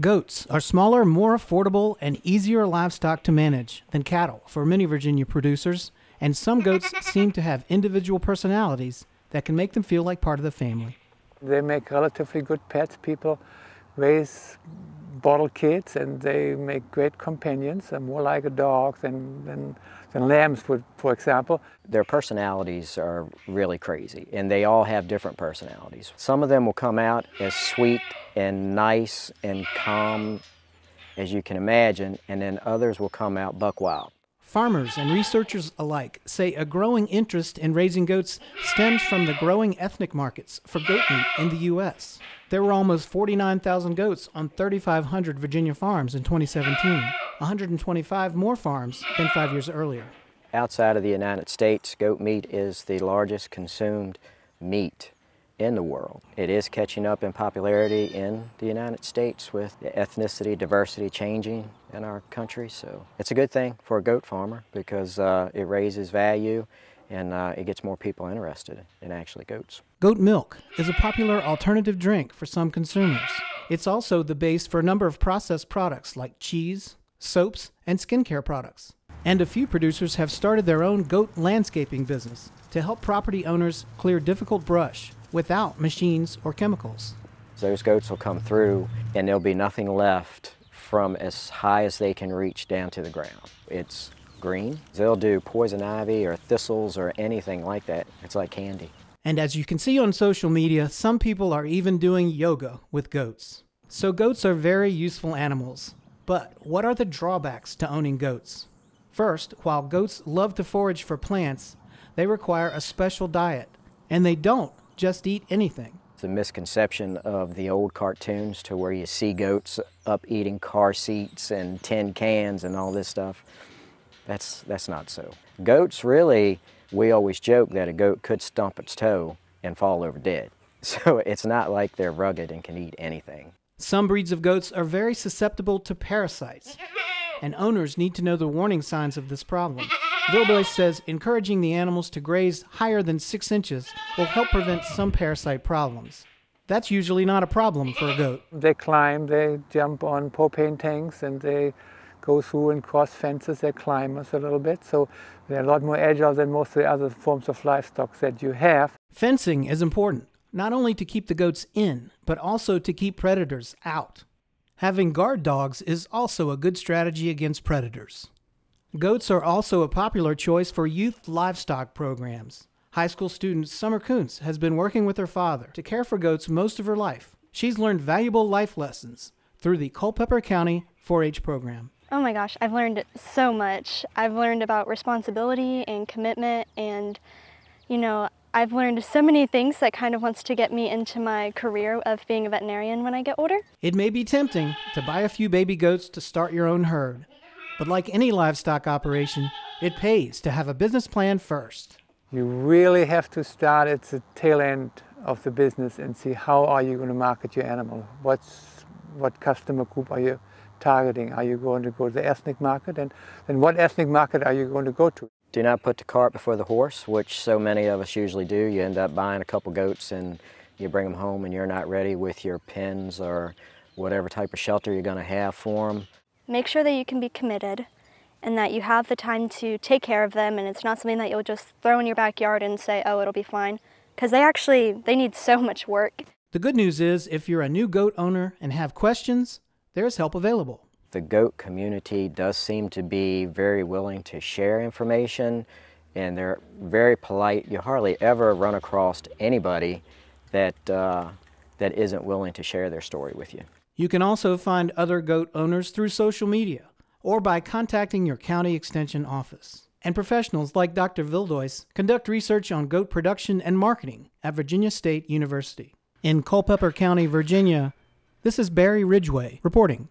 Goats are smaller, more affordable, and easier livestock to manage than cattle for many Virginia producers, and some goats seem to have individual personalities that can make them feel like part of the family. They make relatively good pets. People raise bottle kids and they make great companions. They're more like a dog than, than, than lambs, would, for example. Their personalities are really crazy and they all have different personalities. Some of them will come out as sweet and nice and calm as you can imagine, and then others will come out buck wild. Farmers and researchers alike say a growing interest in raising goats stems from the growing ethnic markets for goat meat in the U.S. There were almost 49,000 goats on 3,500 Virginia farms in 2017, 125 more farms than five years earlier. Outside of the United States, goat meat is the largest consumed meat in the world. It is catching up in popularity in the United States with the ethnicity diversity changing in our country. So it's a good thing for a goat farmer because uh, it raises value and uh, it gets more people interested in actually goats. Goat milk is a popular alternative drink for some consumers. It's also the base for a number of processed products like cheese, soaps, and skincare products. And a few producers have started their own goat landscaping business to help property owners clear difficult brush without machines or chemicals. Those goats will come through and there'll be nothing left from as high as they can reach down to the ground. It's green. They'll do poison ivy or thistles or anything like that. It's like candy. And as you can see on social media, some people are even doing yoga with goats. So goats are very useful animals. But what are the drawbacks to owning goats? First, while goats love to forage for plants, they require a special diet, and they don't just eat anything. The misconception of the old cartoons to where you see goats up eating car seats and tin cans and all this stuff, that's, that's not so. Goats really, we always joke that a goat could stump its toe and fall over dead. So it's not like they're rugged and can eat anything. Some breeds of goats are very susceptible to parasites, and owners need to know the warning signs of this problem. Wildeus says encouraging the animals to graze higher than six inches will help prevent some parasite problems. That's usually not a problem for a goat. They climb, they jump on propane tanks, and they go through and cross fences. They climb us a little bit, so they're a lot more agile than most of the other forms of livestock that you have. Fencing is important, not only to keep the goats in, but also to keep predators out. Having guard dogs is also a good strategy against predators. Goats are also a popular choice for youth livestock programs. High school student Summer Kuntz has been working with her father to care for goats most of her life. She's learned valuable life lessons through the Culpeper County 4 H program. Oh my gosh, I've learned so much. I've learned about responsibility and commitment, and you know, I've learned so many things that kind of wants to get me into my career of being a veterinarian when I get older. It may be tempting to buy a few baby goats to start your own herd, but like any livestock operation, it pays to have a business plan first. You really have to start at the tail end of the business and see how are you going to market your animal. What's, what customer group are you targeting? Are you going to go to the ethnic market? And then what ethnic market are you going to go to? Do not put the cart before the horse, which so many of us usually do. You end up buying a couple goats and you bring them home and you're not ready with your pens or whatever type of shelter you're going to have for them. Make sure that you can be committed and that you have the time to take care of them and it's not something that you'll just throw in your backyard and say, oh, it'll be fine. Because they actually, they need so much work. The good news is if you're a new goat owner and have questions, there's help available. The goat community does seem to be very willing to share information and they're very polite. You hardly ever run across anybody that, uh, that isn't willing to share their story with you. You can also find other goat owners through social media or by contacting your county extension office. And professionals like Dr. Wildeus conduct research on goat production and marketing at Virginia State University. In Culpeper County, Virginia, this is Barry Ridgway reporting.